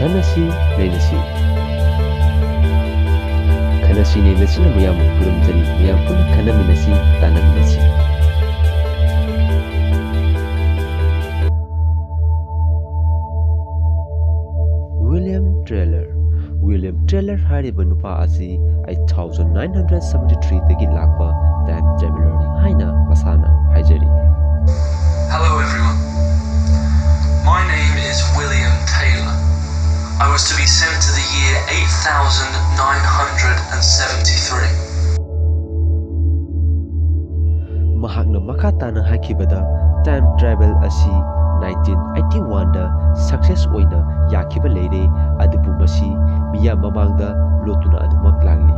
悲しい寝主悲しい寝主 namu yang belum jadi pun karena minasi tanah minasi William Trailer William Trailer hari benupa asi 1973 tegi lakpa dan Jamirani Haina Wasana Hajari Hello everyone. My name is William Taylor I was to be sent to the year 8973. ꯃꯍꯥꯛꯅ ꯃꯈꯥ ꯇꯥꯅ ꯍꯥꯏꯈꯤꯕꯗ time travel ꯑꯁꯤ 1981ꯗ success ꯑꯣꯏꯅ ꯌꯥꯈꯤꯕ ꯂꯩꯔꯦ ꯑꯗꯨꯕꯨ ꯃꯁꯤ ꯃꯤꯌꯥꯝ ꯃꯃꯥꯡꯗ ꯂꯣꯠꯇꯨꯅ ꯑꯗꯨꯃꯛ ꯂꯥꯛꯂꯤ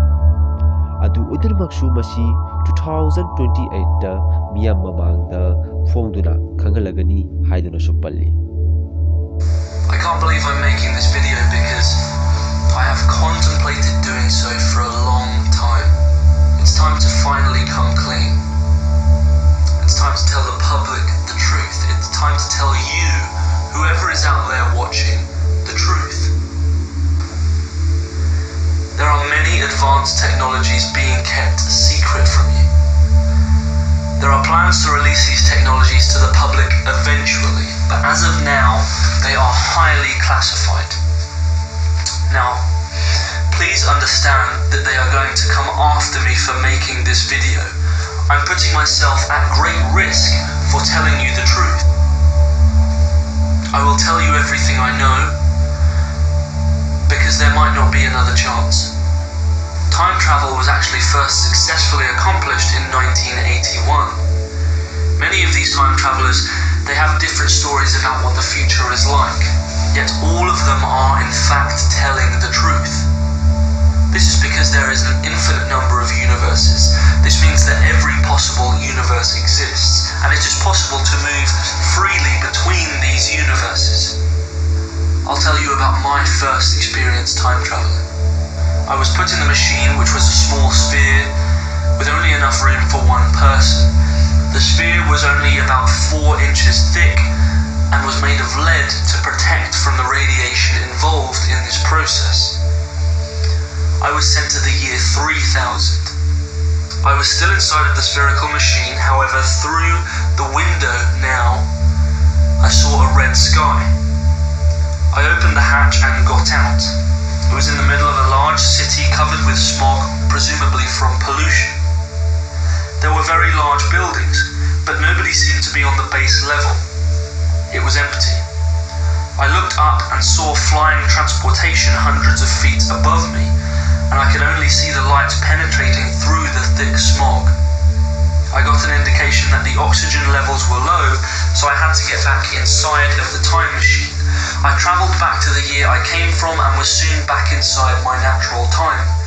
ꯑꯗꯨ ꯑꯣꯏꯗꯨꯅꯃꯛꯁꯨ ꯃꯁꯤ 2028ꯗ ꯃꯤꯌꯥꯝ ꯃꯃꯥꯡꯗ ꯐꯣꯡꯗꯨꯅ ꯈꯪꯍꯜꯂꯒꯅꯤ ꯍꯥꯏꯗꯨꯅꯁꯨ ꯄꯜꯂꯤ I can't believe I'm making this video because I have contemplated doing so for a long time. It's time to finally come clean. It's time to tell the public the truth. It's time to tell you, whoever is out there watching, the truth. There are many advanced technologies being kept plans to release these technologies to the public eventually, but as of now, they are highly classified. Now, please understand that they are going to come after me for making this video. I'm putting myself at great risk for telling you the truth. I will tell you everything I know because there might not be another chance. Time travel was actually first successfully accomplished in 1981. Many of these time travelers, they have different stories about what the future is like, yet all of them are in fact telling the truth. This is because there is an infinite number of universes. This means that every possible universe exists, and it is possible to move freely between these universes. I'll tell you about my first experience time traveling. I was put in the machine, which was a small sphere with only enough room for one person. The sphere was only about four inches thick and was made of lead to protect from the radiation involved in this process. I was sent to the year 3000. I was still inside of the spherical machine, however, through the window now, I saw a red sky. I opened the hatch and got out. It was in the middle of a large city covered with smog, very large buildings, but nobody seemed to be on the base level. It was empty. I looked up and saw flying transportation hundreds of feet above me, and I could only see the lights penetrating through the thick smog. I got an indication that the oxygen levels were low, so I had to get back inside of the time machine. I travelled back to the year I came from and was soon back inside my natural time.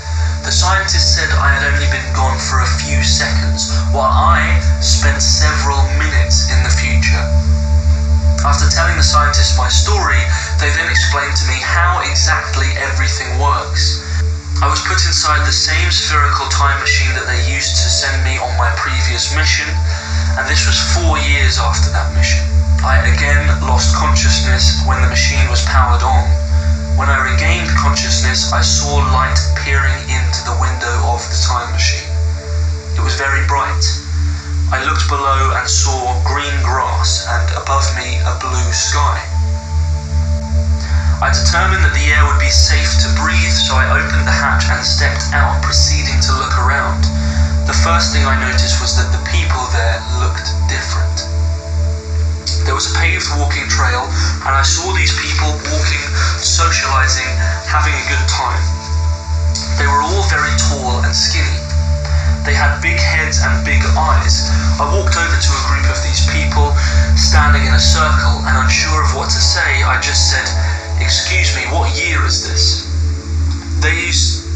The scientist said I had only been gone for a few seconds, while I spent several minutes in the future. After telling the scientists my story, they then explained to me how exactly everything works. I was put inside the same spherical time machine that they used to send me on my previous mission, and this was four years after that mission. I again lost consciousness when the machine was powered on. When I regained consciousness, I saw light peering into the window of the time machine. It was very bright. I looked below and saw green grass and above me a blue sky. I determined that the air would be safe to breathe, so I opened the hatch and stepped out, proceeding to look around. The first thing I noticed was that the people there looked different. There was a paved walking trail, and I saw these people walking, having a good time. They were all very tall and skinny. They had big heads and big eyes. I walked over to a group of these people, standing in a circle, and unsure of what to say, I just said, Excuse me, what year is this? These.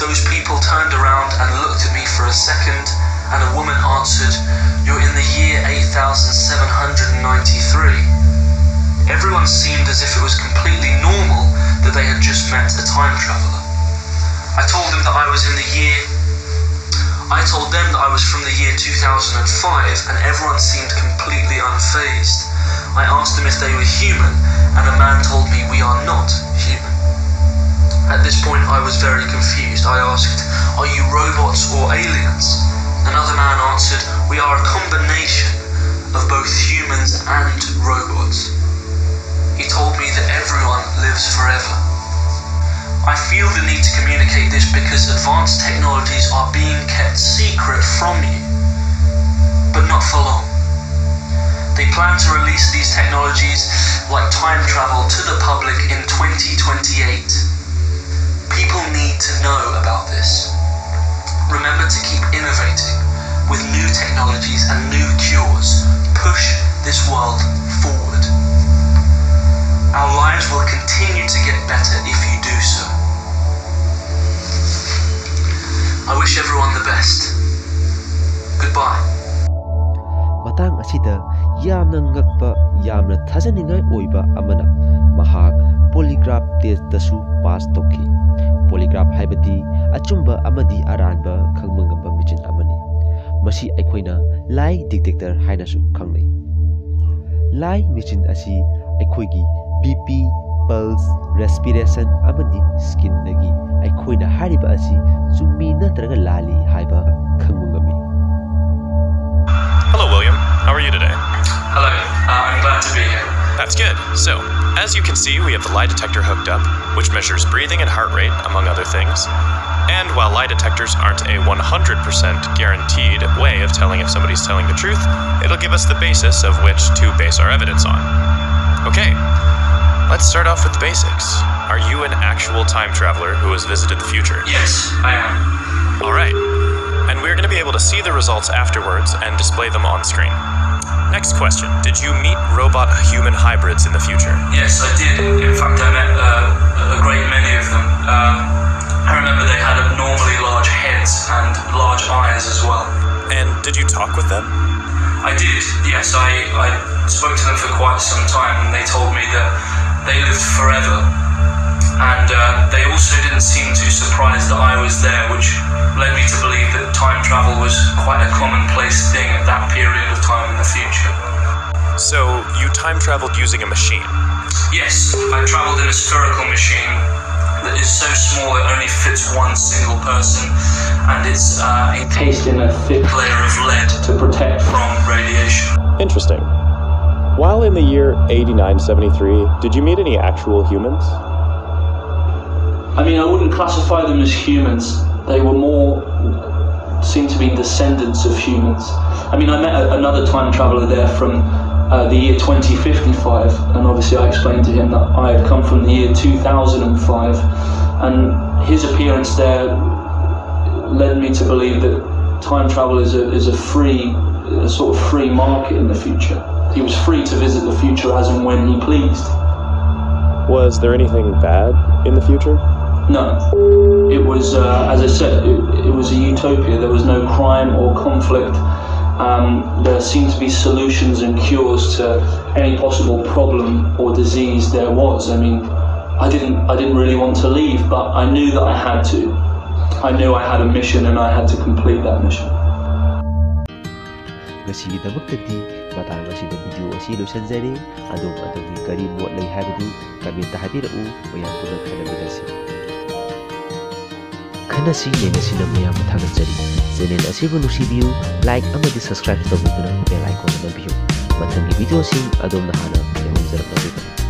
Those people turned around and looked at me for a second, and a woman answered, You're in the year 8793. Everyone seemed as if it was completely normal that they had just met a time traveller. I told them that I was in the year. I told them that I was from the year 2005, and everyone seemed completely unfazed. I asked them if they were human, and a man told me we are not human. At this point, I was very confused. I asked, Are you robots or forever. I feel the need to communicate this because advanced technologies are being kept secret from you, but not for long. They plan to release these technologies like time travel to the public in 2028. People need to know about this. Remember to keep innovating with new technologies and new cures. ꯑꯁꯤꯗ ꯌꯥꯝꯅ ꯉꯛꯄ ꯌꯥꯝꯅ ꯊꯥꯖꯅꯤꯡꯉꯥꯏ ꯑꯣꯏꯕ ꯑꯃꯅ ꯃꯍꯥꯛ ꯄꯣꯂꯤꯒ꯭ꯔꯥꯐ ꯇꯦꯁꯇꯁꯨ pass ꯇꯧꯈꯤ ꯄꯣꯂꯤꯒ꯭ꯔꯥꯐ ꯍꯥꯏꯕꯗꯤ ꯑꯆꯨꯝꯕ ꯑꯃꯗꯤ ꯑꯔꯥꯟꯕ ꯈꯪꯕ ꯉꯝꯕ ꯃꯦꯆꯤꯟ ꯑꯃꯅꯤ ꯃꯁꯤ ꯑꯩꯈꯣꯏꯅ ꯂꯥꯏ ꯗꯤꯇꯦꯛꯇꯔ ꯍꯥꯏꯅꯁꯨ ꯈꯪꯅꯩ ꯂꯥꯏ ꯃꯦꯆꯤꯟ ꯑꯁꯤ ꯑꯩꯈꯣꯏꯒꯤ ꯕꯤ ꯄꯤ ꯄꯜꯁ ꯔꯦꯁꯄꯤꯔꯦꯁꯟ ꯑꯃꯗꯤ ꯁ꯭ꯀꯤꯟꯗꯒꯤ ꯑꯩꯈꯣꯏꯅ ꯍꯥꯏꯔꯤꯕ ꯑꯁꯤ ꯆꯨꯝꯃꯤ ꯅꯠꯇ꯭ꯔꯒ ꯂꯥꯜꯂꯤ ꯍꯥꯏꯕ ꯈꯪꯕ How are you today? Hello, uh, I'm glad to be here. That's good. So, as you can see, we have the lie detector hooked up, which measures breathing and heart rate, among other things. And while lie detectors aren't a 100% guaranteed way of telling if somebody's telling the truth, it'll give us the basis of which to base our evidence on. Okay, let's start off with the basics. Are you an actual time traveler who has visited the future? Yes, I am. All right. And we're going to be able to see the results afterwards and display them on screen. Next question Did you meet robot human hybrids in the future? Yes, I did. In fact, I met uh, a great many of them. Um, I remember they had abnormally large heads and large eyes as well. And did you talk with them? I did, yes. I, I spoke to them for quite some time and they told me that they lived forever. And uh, they also didn't seem too surprised that I was there, which led me to believe that time travel was quite a commonplace thing at that period of time in the future. So, you time traveled using a machine. Yes, I travelled in a spherical machine that is so small it only fits one single person, and it's uh, encased in a thick layer of lead to protect from radiation. Interesting. While in the year 8973, did you meet any actual humans? I mean, I wouldn't classify them as humans. They were more seem to be descendants of humans. I mean, I met a, another time traveler there from uh, the year 2055, and obviously I explained to him that I had come from the year 2005, and his appearance there led me to believe that time travel is a, is a free, a sort of free market in the future. He was free to visit the future as and when he pleased. Was there anything bad in the future? No. It was, uh, as I said, it, it, was a utopia. There was no crime or conflict. Um, there seemed to be solutions and cures to any possible problem or disease there was. I mean, I didn't, I didn't really want to leave, but I knew that I had to. I knew I had a mission and I had to complete that mission. ꯉꯁꯤꯒꯤꯗꯃꯛꯇꯗꯤ ꯃꯇꯥꯡ ꯑꯁꯤꯗ video ꯑꯁꯤ ꯂꯣꯏꯁꯤꯟꯖꯔꯦ ꯑꯗꯣꯝ ꯑꯗꯣꯝꯒꯤ ꯀꯔꯤ ꯃꯣꯠ ꯂꯩ ꯍꯥꯏꯕꯗꯨ comment ꯍꯥꯏꯕꯤꯔꯛꯎ ꯃꯌꯥꯝ ꯄꯨꯟꯅ ꯈꯟꯅꯃꯤꯟꯅꯁꯤ ꯈꯟꯅꯁꯤ ꯅꯩꯅꯁꯤꯅ ꯃꯌꯥꯝꯕꯨ ꯊꯥꯒꯠꯆꯔꯤ ꯆꯦꯅꯦꯜ ꯑꯁꯤꯕꯨ ꯅꯨꯡꯁꯤꯕꯤꯌꯨ ꯂꯥꯏꯛ ꯑꯃꯗꯤ ꯁꯕꯁꯀ꯭ꯔꯥꯏꯕ ꯇꯧꯕꯤꯗꯨꯅ ꯕꯦꯜ ꯑꯥꯏꯀꯣꯟ ꯅꯝꯕꯤꯌꯨ ꯃꯊꯪꯒꯤ ꯚꯤꯗꯤꯑꯣꯁꯤꯡ ꯑꯗꯣꯝꯅ ꯍꯥꯟꯅ ꯌꯦꯡꯍꯧꯖꯔꯛꯅꯕꯒꯤꯗꯃꯛ